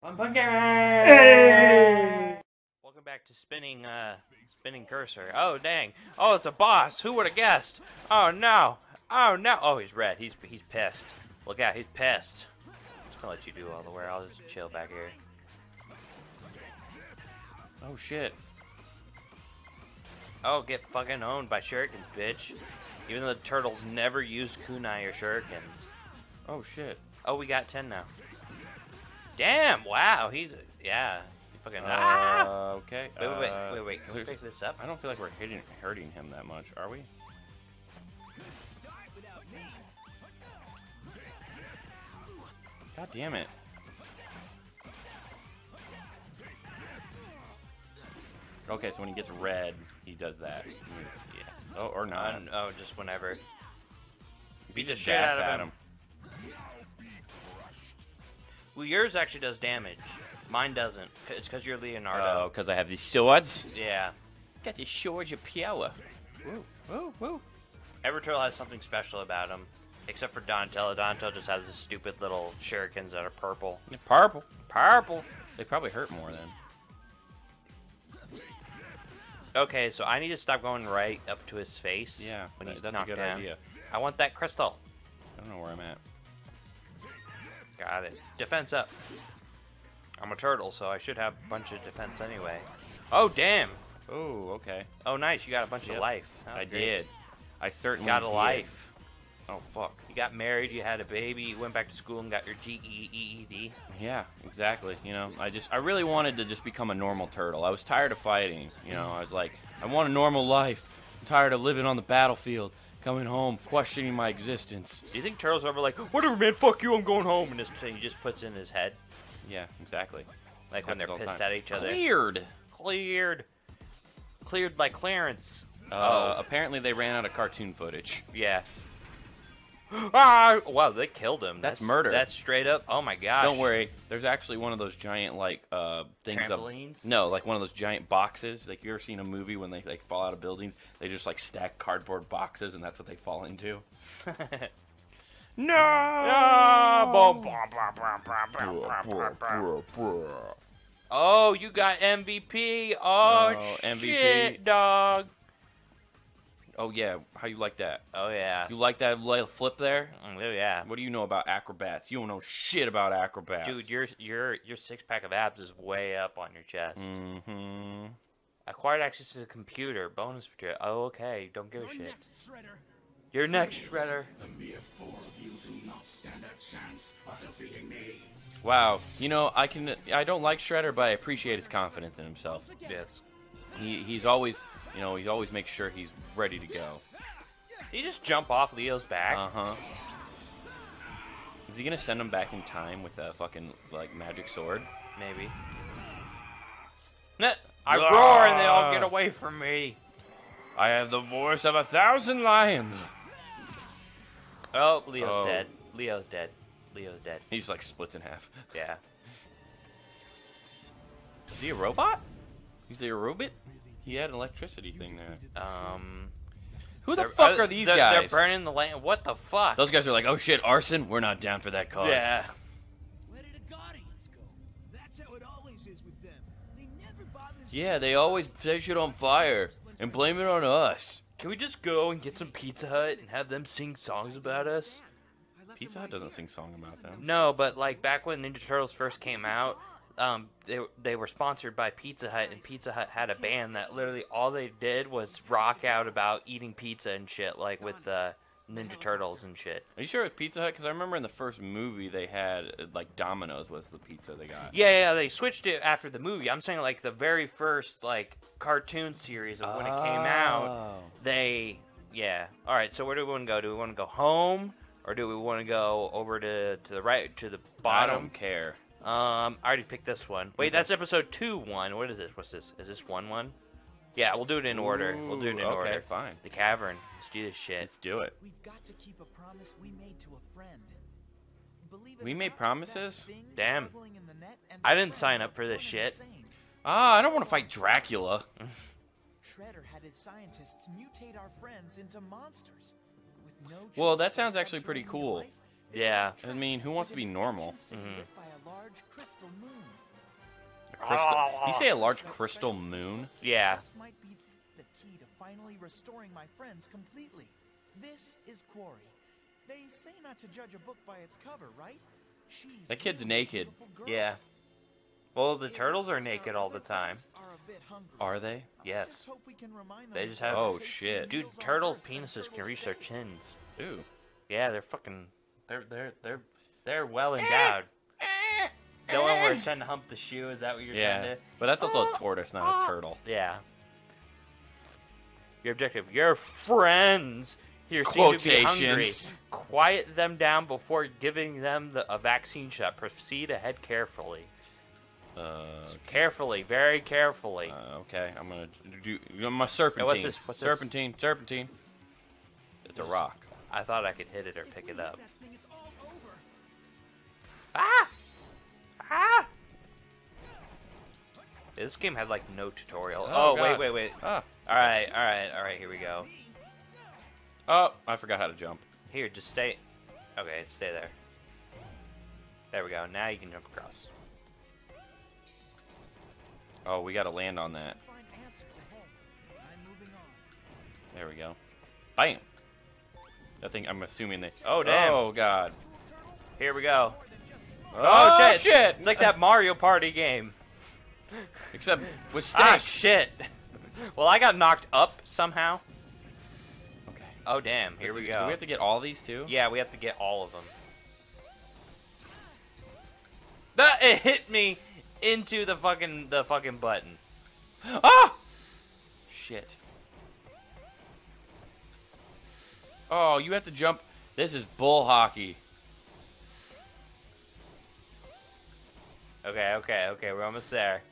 I'm Hey! Welcome back to spinning, uh, spinning cursor. Oh dang! Oh, it's a boss. Who would have guessed? Oh no! Oh no! Oh, he's red. He's he's pissed. Look out! He's pissed. Just gonna let you do all the work. I'll just chill back here. Oh shit! Oh, get fucking owned by shurikens, bitch. Even though the turtles never used kunai or shurikens. Oh shit! Oh, we got ten now. Damn! Wow, he's yeah. He fucking Uh, ah! okay. Wait, wait, wait, uh, wait, wait. Can we pick this up? I don't feel like we're hitting, hurting him that much, are we? God damn it. Okay, so when he gets red, he does that. Yeah. Oh, or not. Oh, just whenever. Beat the shit out of at him. him. Well, yours actually does damage. Mine doesn't. It's because you're Leonardo. Oh, Leonardo. because I have these swords. Yeah. Got these swords of power. Woo, woo, woo. Every turtle has something special about him. Except for Donatello. Donatello just has the stupid little shurikens that are purple. They're purple. Purple! They probably hurt more then. Okay, so I need to stop going right up to his face. Yeah, when that- he's that's a good down. idea. I want that crystal. I don't know where I'm at. Got it. Defense up. I'm a turtle, so I should have a bunch of defense anyway. Oh, damn! Oh, okay. Oh, nice. You got a bunch Yep. of life. I oh, great. did. I certainly Got a did. life. Oh fuck. You got married, you had a baby, you went back to school and got your E GEEED. Yeah, exactly. You know, I just I really wanted to just become a normal turtle. I was tired of fighting. You know, I was like, I want a normal life. I'm tired of living on the battlefield, coming home, questioning my existence. Do you think Turtle's ever like, whatever, man, fuck you, I'm going home, and this thing he just puts in his head, Yeah, exactly. like when they're Happens all the pissed time. at each other. Cleared. Cleared. Cleared by Clarence. Uh, Oh. apparently they ran out of cartoon footage. Yeah. ah! Wow, they killed him. That's, that's, murder. That's straight up. Oh my gosh. Don't worry. There's actually one of those giant like uh things Trampolines? Up, no, like one of those giant boxes. Like you ever seen a movie when they like fall out of buildings? They just like stack cardboard boxes and that's what they fall into. no. Oh, you got MVP. Oh, shit, MVP. dog. Oh yeah, how you like that? Oh yeah. You like that little flip there? Oh yeah. What do you know about acrobats? You don't know shit about acrobats. Dude, your your your six pack of abs is way up on your chest. Mm-hmm. Acquired access to the computer. Bonus material. Oh, okay. Don't give a shit. next, Shredder. You're next, Shredder. The mere four of you do not stand a chance of defeating me. Wow. You know, I can. I don't like Shredder, but I appreciate his confidence in himself. Yes. He he's always, you know, he always makes sure he's ready to go. Did you just jump off Leo's back? Uh huh. Is he gonna send him back in time with a fucking like magic sword? Maybe. Nah, I roar and they all get away from me. I have the voice of a thousand lions. Oh, Leo's Oh. dead. Leo's dead. Leo's dead. He just like splits in half. Yeah. Is he a robot? Is he a robot? He had an electricity thing there. Um. Who the they're- fuck uh, are these they're, guys? They're burning the land. What the fuck? Those guys are like, oh shit, arson. We're not down for that cause. yeah. Where did the Guardians go? That's how it always is with them. They never bother Yeah, they always set shit on fire and blame it on us. Can we just go and get some Pizza Hut and have them sing songs about us? Pizza Hut doesn't sing song about them. No, but like back when Ninja Turtles first came out, um, they they were sponsored by Pizza Hut, and Pizza Hut had a band that literally all they did was rock out about eating pizza and shit, like with the Ninja Turtles and shit. Are you sure it was Pizza Hut? Because I remember in the first movie they had uh, like Domino's was the pizza they got. Yeah, yeah, they switched it after the movie. I'm saying like the very first like cartoon series of when it came out. Oh. They, yeah. All right. So where do we want to go? Do we want to go home, or do we want to go over to to the right to the I bottom? don't care. Um, I already picked this one. Wait, Okay. that's episode two one. What is this? What's this? Is this one one? Yeah, we'll do it in order. We'll do it in Ooh, okay, order. fine. The cavern. Let's do this shit. Let's do it. We've got to keep a promise we made to a friend. Believe it We or made not, promises? thing Damn. struggling in the net and I the didn't friend sign up for this one and shit. the same. Ah, I don't want to fight Dracula. Shredder had his scientists mutate our friends into monsters. With no Well, that of sounds actually pretty subterranean cool. life, yeah. I mean, who wants to be normal? Mm -hmm. a crystal, oh. You say a ah. large crystal moon? Yeah. This might be the key to finally restoring my friends completely. This is Quarry. They say not to judge a book by its cover, right? She's kid's naked. Yeah. Well, the turtles are naked all the time. Are they? Yes. They just have. Oh shit, dude! Turtle penises can reach their chins. Ooh. Yeah, they're fucking they're they're they're they're well endowed. the one where it's trying to hump the shoe. Is that what you're Yeah. trying to? But that's also a tortoise, not a turtle. Yeah. Your objective. Your friends here seem to be hungry. Quiet them down before giving them the, a vaccine shot. Proceed ahead carefully. Uh, Carefully, very carefully. uh, okay, I'm gonna do. My serpentine. this? What's this? serpentine. Serpentine. It's a rock. I thought I could hit it or pick it up. Ah! Ah! This game had like no tutorial. Oh, Oh, wait, wait, wait. Ah. All right, all right, all right. Here we go. Oh, I forgot how to jump. Here, just stay. Okay, stay there. There we go. Now you can jump across. Oh, we gotta land on that. Find answers ahead. I'm moving on. There we go. Bam. I think I'm assuming they. Oh, damn. Oh God. Here we go. Oh, shit! shit! It's like that Mario Party game. Except with stakes. Ah shit! Well, I got knocked up somehow. Okay. Oh damn! Here This we is- go. Do we have to get all these too? Yeah, we have to get all of them. That it hit me into the fucking the fucking button. Ah! Shit. Oh, you have to jump. This is bull hockey. Okay, okay, okay. We're almost there.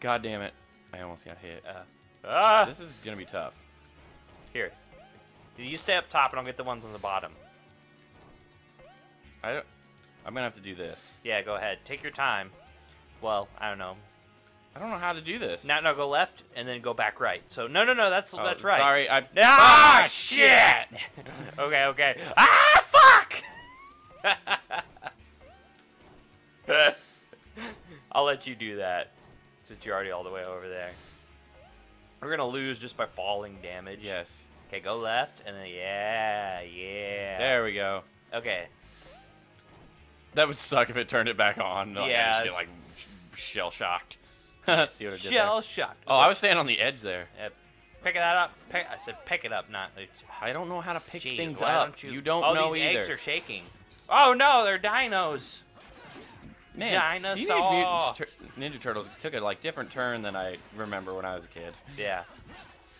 God damn it. I almost got hit. Uh, ah! This is gonna be tough. Here. You stay up top, and I'll get the ones on the bottom. I don't, I'm gonna have to do this. Yeah, go ahead. Take your time. Well, I don't know. I don't know how to do this. Now, no, go left, and then go back right. So, no, no, no. That's Oh, that's right. Sorry, I. Ah, shit! okay, okay. Ah, fuck! I'll let you do that, since you're already all the way over there. We're gonna lose just by falling damage. Yes. Okay, go left, and then yeah, yeah. There we go. Okay. That would suck if it turned it back on. Like, I Yeah. just get like shell shocked. See what I did there? Shell shock. Oh, I was standing on the edge there. Uh, pick that up. Pick, I said pick it up, not. I don't know how to pick Jeez, things up. Don't you, you don't oh, know these either. eggs are shaking. Oh no, they're dinos. Man, Teenage Dinosaur. Mutant Tur- Ninja Turtles took a like different turn than I remember when I was a kid. Yeah.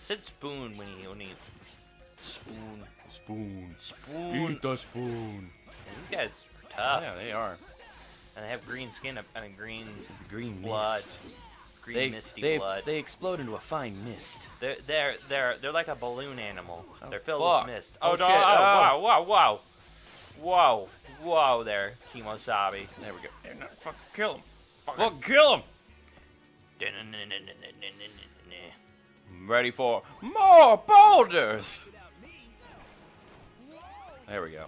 Said spoon when he when he spoon Spoon. spoon. eat the spoon. These guys are tough, Yeah, they are. and they have green skin. I mean green Green blood, mist. green They, misty they, blood. they explode into a fine mist. They're they're they're they're like a balloon animal. Oh, they're filled fuck. with mist. Oh, oh no, shit. Oh, Oh. wow, wow, wow, whoa, whoa there, Kemosabe. There we go. Eh, no, fuck, kill him. Fuck, kill him. I'm ready for more boulders. There we go.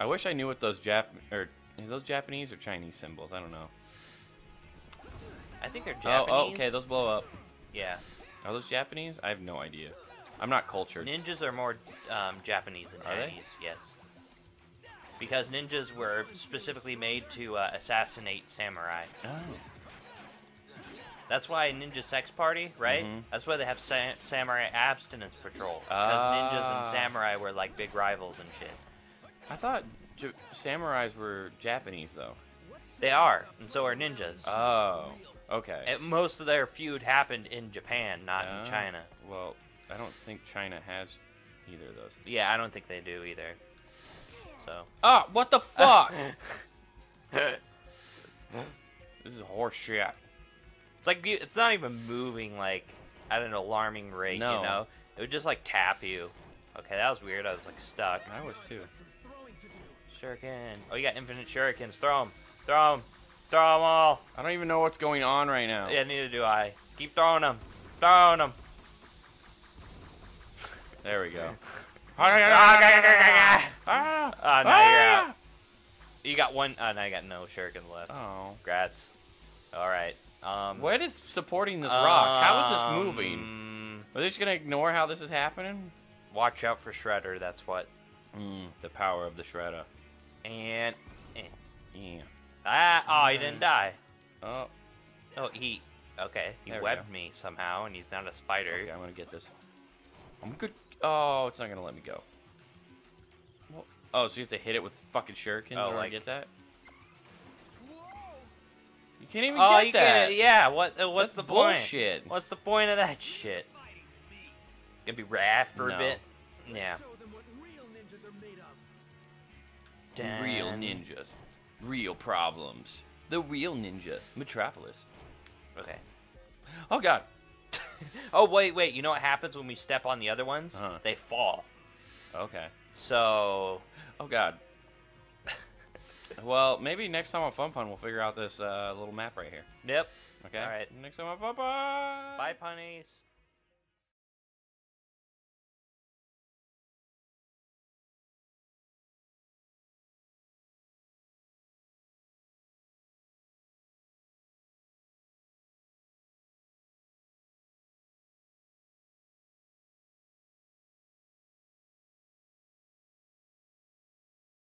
I wish I knew what those Jap or is those Japanese or Chinese symbols? I don't know. I think they're Oh, Japanese. oh, okay, those blow up. Yeah, Are those Japanese? I have no idea. I'm not cultured. ninjas are more um, Japanese than? Chinese. Yes, because ninjas were specifically made to uh, assassinate samurai. Oh. That's why Ninja Sex Party, right? Mhm. That's why they have sa- Samurai Abstinence Patrol. Because Ah. ninjas and samurai were like big rivals and shit. I thought J- samurais were Japanese though. They are, and so are ninjas. Oh, okay. And most of their feud happened in Japan, not Oh, in China. Well, I don't think China has either of those. Yeah, I don't think they do either. So. Ah, what the fuck? this is horse shit. It's like it's not even moving like at an alarming rate, No. you know. It would just like tap you. Okay, that was weird. I was like stuck. I was too. Shuriken. Oh, you got infinite shurikens. Throw them. Throw them. Throw them all. I don't even know what's going on right now. Yeah, neither do I. Keep throwing them. Throwing them. There we go. Ah, now you're out. You got one. Oh, now you got no shurikens left. Oh. Grats. All right. Um, What is supporting this rock? How is this moving? um, Are they just gonna ignore how this is happening? Watch out for Shredder. That's what. Mm, the power of the shredder. And eh. Yeah. ah, oh, he didn't die. Oh, Oh, he. Okay, he There webbed go. me somehow, and he's not a spider. okay. I'm gonna get this. I'm good. Oh, it's not gonna let me go. Well, oh, so you have to hit it with fucking shuriken Oh, in order like- get that? You can't even Oh, get you that. can't. Yeah. What? Uh, what's That's the point? bullshit. What's the point of that shit? Gonna be wrath for No. a bit. Yeah. Show them what real ninjas are made of. Real ninjas. Real problems. The real ninja. Metropolis. Okay. Oh god. Oh wait, wait. You know what happens when we step on the other ones? Uh-huh. They fall. Okay. So Oh god. well, maybe next time on Fun Pun we'll figure out this uh, little map right here. yep. Okay. All right. Next time on Fun Pun. Bye, punnies.